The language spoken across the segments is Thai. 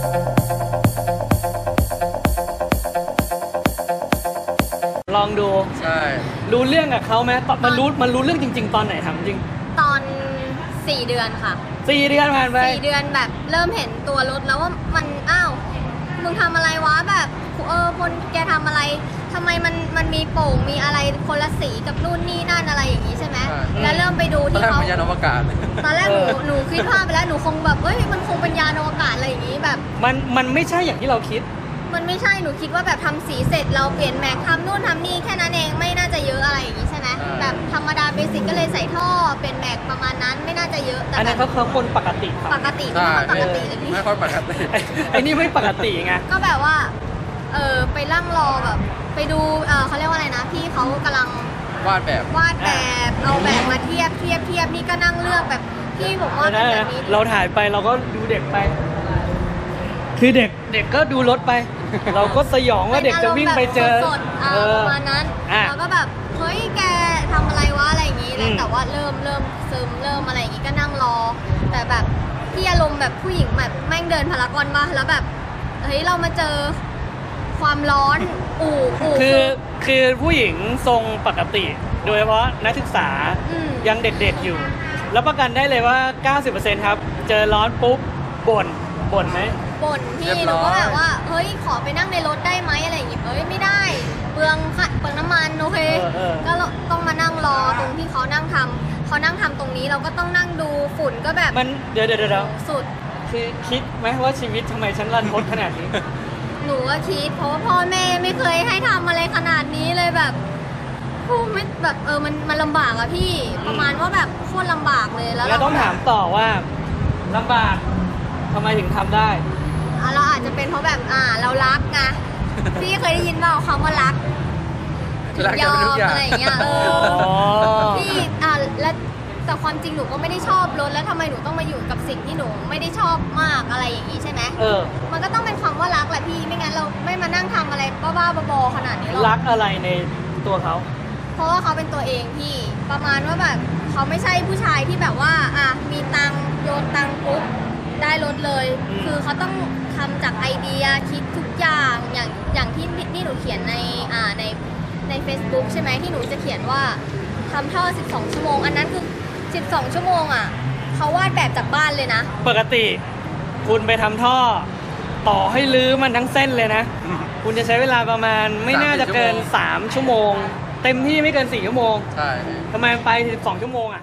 ลองดู ใช่ รู้เรื่องกับเขาไหมตอนมันรู้มันรู้เรื่องจริง ๆ ตอนไหนทำจริง ตอน 4 เดือนค่ะสี่เดือนผ่านไป4เดือนแบบเริ่มเห็นตัวรถแล้วว่ามันอ้าวมึงทำอะไรวะแบบเออคนแกทำอะไร ทำไมมันมันมีโป่งมีอะไรคนละสีกับนู่นนี่นั่นอะไรอย่างนี้ใช่ไหมใช่ แล้วเริ่มไปดูตอนที่แรกเขามันยานอวกาศ ตอนแรกหนูเออหนูคิดภาพไปแล้วหนูคงแบบเอ้ยมันคงเป็นยานอวกาศอะไรอย่างนี้แบบ มันมันไม่ใช่อย่างที่เราคิด มันไม่ใช่หนูคิดว่าแบบทำสีเสร็จเราเปลี่ยนแม็กทำนู่นทำนี่แค่นั้นเองไม่น่าจะเยอะอะไรอย่างนี้ใช่ไหมใช่ แบบธรรมดาเบสิกก็เลยใส่ท่อเปลี่ยนแม็กประมาณนั้นไม่น่าจะเยอะแต่อันแบนั้นบเขาเขาคนปกติครับปกติใช่ไม่ค่อยปกติเลยพี่ ไม่ค่อยปกติ ไอ้ไอ้นี่ไม่ปกติไง ก็แบบว่า เออไปลั่งรอแบบ ไปดูเออเขาเรียกว่าอะไรนะพี่เขากำลังวาดแบบ วาดแบบเอาแบบมาเทียบเทียบเทียบนี่ก็นั่งเลือกแบบพี่ผมว่าเป็นแบบนี้เราถ่ายไปเราก็ดูเด็กไป คือเด็กเด็กก็ดูรถไป เราก็สยองว่าเด็กจะวิ่งไปเจอ ป็นารมณ์แบบสดๆอ่าเอปอระมาณนั้นอะเราก็แบบเฮ้ยแกทำอะไรวะอะไรอย่างงี้แล้วอืมแต่ว่าเริ่มเริ่มซึมเริ่มอะไรอย่างงี้ก็นั่งรอ แต่แบบพี่อารมณ์แบบผู้หญิงแบบแม่งเดินพารากอนมาแล้วแบบเฮ้ยเรามาเจอความร้อน อู่อู่คือคือผู้หญิงทรงปกติ โดยเฉพาะนักศึกษามยังเด็กๆอยู่ แล้วประกันได้เลยว่า 90%ครับ เจอร้อนปุ๊บบ่นบ่นไหม บ่นเรีพี่ยบหร้นูอย ก็แบบว่า เฮ้ย ขอไปนั่งในรถได้ไหมอะไรอย่างงี้เอ้ย ไม่ได้ เปลืองค่ะเปลืองน้ำมันโอเค เออเออ ก็ต้องมานั่งรอตรงที่เขานั่งทำเขานั่งทำตรงนี้เราก็ต้องนั่งดูฝุ่นก็แบบมันเดี๋ยวเดี๋ยวเดี๋ยวสุด คือคิดไหมว่าชีวิตทำไมฉันรันทดขนาดนี้ หนูก็คิดเพราะว่าพ่อแม่ไม่เคยให้ทำอะไรขนาดนี้เลยแบบพูดไม่แบบเออมันมันลำบากอะพี่ ประมาณว่าแบบโคตรลำบากเลยแล้วแล้วต้องถามต่อว่าลำบากทำไมถึงทำได้ อะเราอาจจะเป็นเพราะแบบอ่าเรารักไงพี่เคยได้ยินเปล่าคำว่ารักรักยกันอทุมกอย่าง อะไรอย่างเงี้ยเออ อ๋อพี่อะและ แต่ความจริงหนูก็ไม่ได้ชอบรถแล้วทำไมหนูต้องมาอยู่กับสิ่งที่หนูไม่ได้ชอบมากอะไรอย่างนี้ใช่ไหมเออ มันก็ต้องเป็นคำว่ารักแหละพี่ไม่งั้นเราไม่มานั่งทำอะไรบ้าๆบอๆขนาดนี้หรอก รักอะไรในตัวเขา เพราะว่าเขาเป็นตัวเองพี่ประมาณว่าแบบเขาไม่ใช่ผู้ชายที่แบบว่าอะมีตังค์โยนตังค์ปุ๊บได้รถเลย อืม คือเขาต้องทำจากไอเดียคิดทุกอย่างอย่างอย่างที่ที่หนูเขียนในอ่าในใน Facebook ใช่ไหมที่หนูจะเขียนว่าทำท่อ12 ชั่วโมง อันนั้นคือ 12 ชั่วโมงอะเขาวาดแบบจากบ้านเลยนะ ปกติ คุณไปทำท่อ ต่อให้ลื้อมันทั้งเส้นเลยนะ คุณจะใช้เวลาประมาณไม่น่าจะเกิน 3 ชั่วโมง เต็มที่ไม่เกิน 4 ชั่วโมงใช่พี่ ทำไมมันไป 12 ชั่วโมงอะ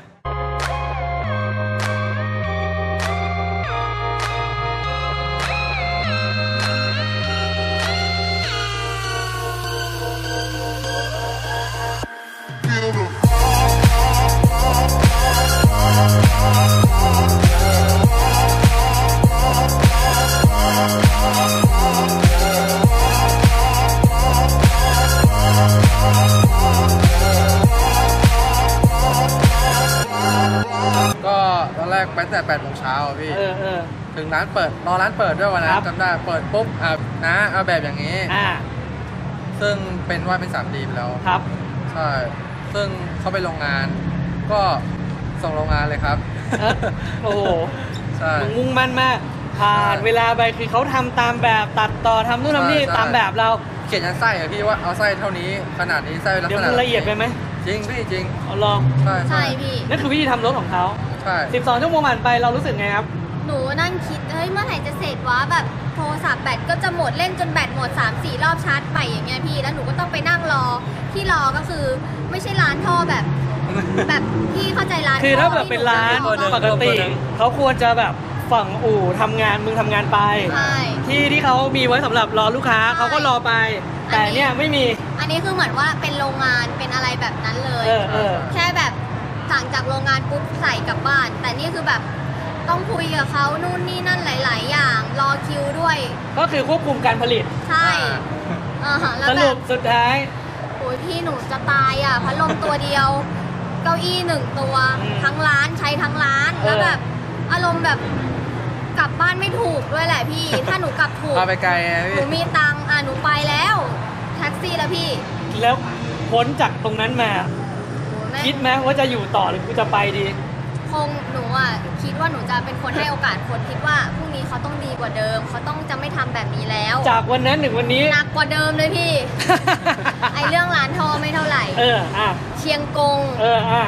รกไปตั้งแต่8โมงเช้าอะพี่ เออเออ ถึงร้านเปิดรอร้านเปิดด้วยวันนั้ครันบ จำได้เปิดปุ๊บอะนะเอาแบบอย่างนี้ อ่าซึ่งเป็นว่าเป็น 3D ไปแล้ว ครับ ใช่ ซึ่งเข้าไปโรงงาน ก็ส่งโรงงานเลยครับ เอ๊ะโอ้โห ใช่ มึงมุ่งมั่นมาก ผ่านใช่เวลาไปคือเขาทำตามแบบตัดต่อทำนู่นทำนี่ใช่ใช่ ตามแบบเรา เขียนยันไส้อะพี่ว่าเอาไส้เท่านี้ขนาดนี้ไส้ลักเดี๋ยวษณะมันละเอียดไปไหมจริงพี่จริง เอาลอง ใช่ใช่พี่ นั่นคือวิธีทำรถของเขา ใช่ 12 ชั่วโมงผ่านไปเรารู้สึกไงครับ หนูนั่งคิด เฮ้ย เมื่อไหร่จะเสร็จวะแบบโทรศัพท์แบตก็จะหมดเล่นจนแบตหมด 3 4 รอบชาร์จไปอย่างเงี้ยพี่ แล้วหนูก็ต้องไปนั่งรอ ที่รอก็คือไม่ใช่ร้านท่อแบบ แบบพี่เข้าใจร้านคือถ้าแบบท่เป็นร้านที่หนูปจะกติเออเขาควรจะแบบฝั่งอู่ทำงานมึงทำงานไป ใช่ ที่ที่เขามีไว้สำหรับรอลูกค้าใช่เขาก็รอไป แต่เนี่ยไม่มี อันนี้คือเหมือนว่าเป็นโรงงานเป็นอะไรแบบนั้นเลย เออเออ แค่แบบ สั่งจากโรงงานปุ๊บใส่กลับบ้าน แต่นี่คือแบบต้องคุยกับเขานู่นนี่นั่นหลาย ๆ อย่าง รอคิวด้วย ก็คือควบคุมการผลิตใช่อ่าฮะแล้วสแบรุบปสุดท้าย โอ้ยพี่หนูจะตายอะพัดลมตัวเดียว เก้าอี้หนึ่งตัว อืมทั้งร้านใช้ทั้งร้านเออ แล้วแบบ อารมณ์แบบกลับบ้านไม่ถูกด้วยแหละพี่ ถ้าหนูกลับถูกพาไปไกลไงหพี่นูมีตังค์อะหนูไปแล้ว แท็กซี่แล้วพี่ แล้วพ้นจากตรงนั้นมา โอ้ยแม่งคิดไหมว่าจะอยู่ต่อหรือกูจะไปดี คงหนูอะคิดว่าหนูจะเป็นคนให้โอกาสคนคิดว่าพรุ่งนี้เขาต้องดีกว่าเดิม เขาต้องจะไม่ทำแบบนี้แล้วจากวันนั้นถึงวันนี้ หนักกว่าเดิมเลยพี่ ไอเรื่องร้านทองไม่เท่าไหร่ เอออะเชียงกง เอออะ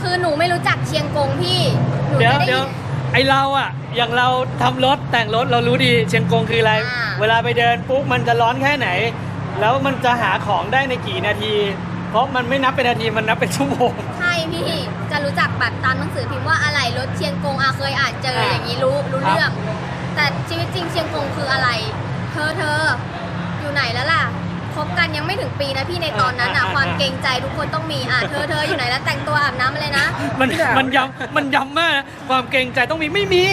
คือหนูไม่รู้จักเชียงกงพี่หนูเดี๋ยวจะได้เดี๋ยวไอเราอะ อย่างเราทำรถแต่งรถเรารู้ดีเชียงกงคืออะไร อ่า เวลาไปเดินปุ๊บมันจะร้อนแค่ไหน แล้วมันจะหาของได้ในกี่นาที เพราะมันไม่นับเป็นนาทีมันนับเป็นชั่วโมง ใช่พี่จะรู้จักแบบตามหนังสือพิมพ์ว่าอะไรรถเชียงกงอาเคยอ่านเจออย่างนี้รู้รู้ครับเรื่อง แต่ชีวิตจริงเชียงกงคืออะไร เธอเธออยู่ไหนแล้วล่ะคบกันยังไม่ถึงปีนะพี่ในตอนนั้นอะความเกรงใจทุกคนต้องมีอะเธอเธออยู่ไหนแล้วแต่งตัวอาบน้ำอะไรนะมันมันย้ำมันย้ำมากนะความเกรงใจต้องมีไม่มี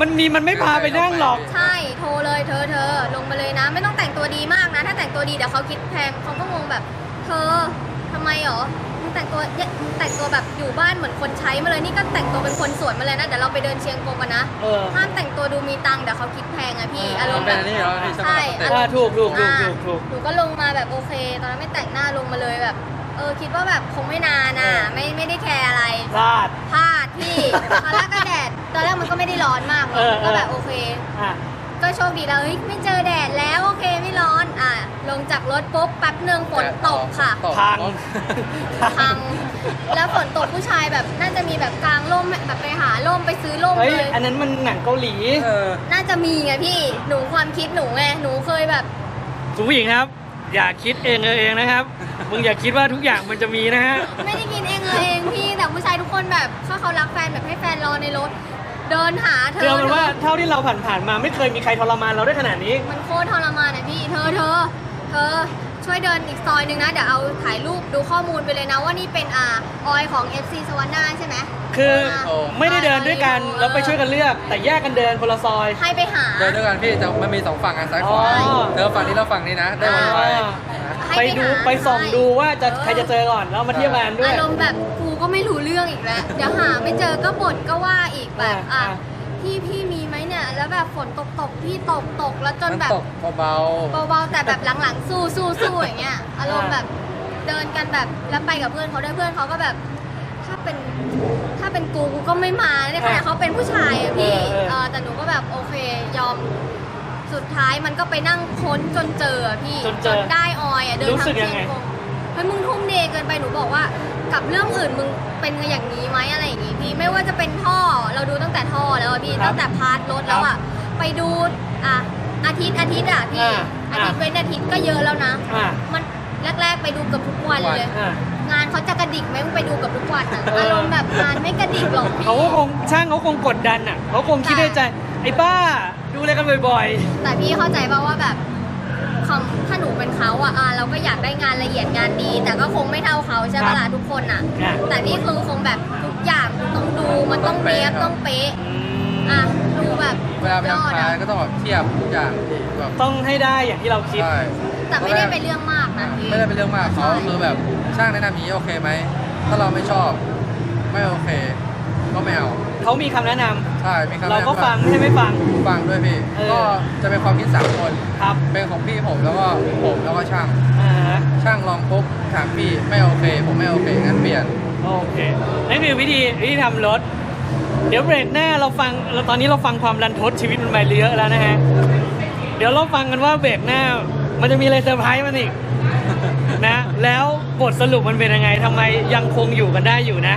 มันมีมันไม่พาไปนั่งหรอกใช่โทรเลยเธอเธอลงมาเลยนะ ไม่ต้องแต่งตัวดีมากนะ ถ้าแต่งตัวดีเดี๋ยวเขาคิดแพงเขาก็งงแบบ เธอทำไมหรอมึงแต่งตัวเนี่ยมึงแต่งตัวแบบอยู่บ้านเหมือนคนใช้มาเลยนี่ก็แต่งตัวเป็นคนสวนมาเลยนะเดี๋ยวเราไปเดินเชียงกงกันนะเออ ห้ามแต่งตัวดูมีตังค์เดี๋ยวเขาคิดแพงอะพี่เออออารมณ์เป็แบนบอันนี้เหรอพี่สมัใช่ครเต้นอ่าถูกถูกถูกอ่าถูกถูก หนูก็ลงมาแบบโอเค ตอนนั้นไม่แต่งหน้าลงมาเลยแบบ เออคิดว่าแบบคงไม่นานอะ เออ ไม่ไม่ได้แคร์อะไร พลาด พลาดพี่ ตอนแรกก็แดด ตอนแรกมันก็ไม่ได้ร้อนมากหรอกเออก็แบบเออโอเค อะ ก็โชคดีแล้วเฮ้ยไม่เจอแดดแล้วโอเคไม่ร้อนอะลงจากรถปุ๊บแป๊บหนึ่งฝนตกค่ะตกพัง พัง แล้วฝนตกผู้ชายแบบน่าจะมีแบบกลางร่มแบบไปหาร่มไปซื้อร่มเฮ้ย เลย อันนั้นมันหนังเกาหลีเออ น่าจะมีไงพี่หนูความคิดหนูไงหนูเคยแบบ คุณผู้หญิงครับ อย่าคิดเองเออเองนะครับ มึงอย่าคิดว่าทุกอย่างมันจะมีนะฮะ ไม่ได้กินเองเลยเองพี่แต่ผู้ชายทุกคนแบบถ้าเขารักแฟนแบบให้แฟนรอในรถ เดินหาเธคืออเอาเป็นว่าเท่าที่เราผ่านๆมาไม่เคยมีใครทรมานเราได้ขนาดนี้ มันโคตรทรมานอะพี่เธอเธอเธอช่วยเดินอีกซอยหนึ่งนะ เดี๋ยวเอาถ่ายรูปดูข้อมูลไปเลยนะว่านี่เป็นอ่าออยของ FC สวรรค์นาใช่ไหมคือโอ้ไม่ได้เดินด้วยกันแล้วไปช่วยกันเลือก แต่แยกกันเดินคนละซอยให้ไปหาเดินด้วยกันพี่แต่มันมีสองฝั่งกันซ้ายขวาอ๋อเดินฝั่งนี้แล้วฝั่งนี้นะได้วันไปอ่าให้ไปไปดูหาไปส่องใช่ดูว่าจะเออใครจะเจอก่อนแล้วมาเทียบกันด้วยอารมณ์แบบกู ก็ไม่รู้เรื่องอีกแล้ว เดี๋ยวหาไม่เจอก็บ่นก็ว่าอีกแบบอ่าอะอ่าพี่พี่มีไหมเนี่ย แล้วแบบฝนตกตกพี่ตกตกแล้วจนมันแบบตกเบาเบาๆแต่แบบหลังๆสู้สู้สู้อย่างเงี้ยอารมณ์แบบเดินกันแบบแล้วไปกับเพื่อนเขาด้วยเพื่อนเขาก็แบบ ถ้าเป็นถ้าเป็นกูกูก็ไม่มาเนี่ยขนาดเขาเป็นผู้ชายอะพี่เออเออเออแต่หนูก็แบบโอเคยอมสุดท้ายมันก็ไปนั่งค้นจนเจออะพี่จนเจอได้ออยอะเดินรู้ทางสึกยังเชีไงยงกง เฮ้ยมึงทุ่มเทเกินไปหนูบอกว่า กับเรื่องอื่นมึงเป็นอย่างนี้ไหมอะไรอย่างงี้พี่ไม่ว่าจะเป็นท่อเราดูตั้งแต่ท่อแล้วอะพี่ครับตั้งแต่พาร์ทรถแล้วอะไปดูอะอาทิตย์อาทิตย์อะพี่อ่าอาทิตย์เว้นอาทิตย์ก็เยอะแล้วนะ อ่ามันแรก ๆ ไปดูเกับทุกวันเลย อ่างานเขาจะกระดิกไหมมึงไปดูกับทุกวันอะเออออารมณ์แบบงานไม่กระดิกหรอกพี่ เขาก็คงช่างเขาคงกดดันอะเขาคงคิดในใจไอ้บ้า ดูอะไรกันบ่อย แต่พี่เข้าใจป่าว่าแบบของถ้าหนู เป็นเขาอะอะเราก็อยากได้งานละเอียดงานดี แต่ก็คงไม่เท่าเขาใช่ปะล่ะทุกคนอะอะแต่นี่คือคงแบบทุกอย่างต้องดูมันต้องเนี้ยบต้องเป๊ะๆอืมอะดูแบบเวลาไปยอดทำงาอะนก็ต้องแบบเทียบทุกอย่างพี่แบบต้องให้ได้อย่างที่เราคิด ใช่แต่ไม่ได้เป็นเรื่องมากนะพี่ไม่ได้เป็นเรื่องมากเขาคือแบบช่างแนะนำนี้โอเคไหม ถ้าเราไม่ชอบ ไม่โอเค ก็ไม่เอา เขามีคำแนะนำใช่มีคำเราแนะนำก็ฟังไม่ใช่ไม่ฟัง ฟังด้วยพี่ เออ ก็จะเป็นความคิดสามคน ครับเป็นของพี่ผมแล้วก็ผมแล้วก็ช่าง อ่าช่างลองปุ๊บถามพี่ไม่โอเค ผมไม่โอเคงั้นเปลี่ยน โอเคนั่นคือวิธีวิธีทำรถ เดี๋ยวเบรกหน้าเราฟังเราตอนนี้เราฟังความรันทดชีวิตมันไปเยอะแล้วนะฮะเดี๋ยวเราฟังกันว่าเบรกหน้า มันจะมีอะไรเซอร์ไพรส์มันอีก นะ แล้วบทสรุปมันเป็นยังไงทำไมยังคงอยู่กันได้อยู่นะ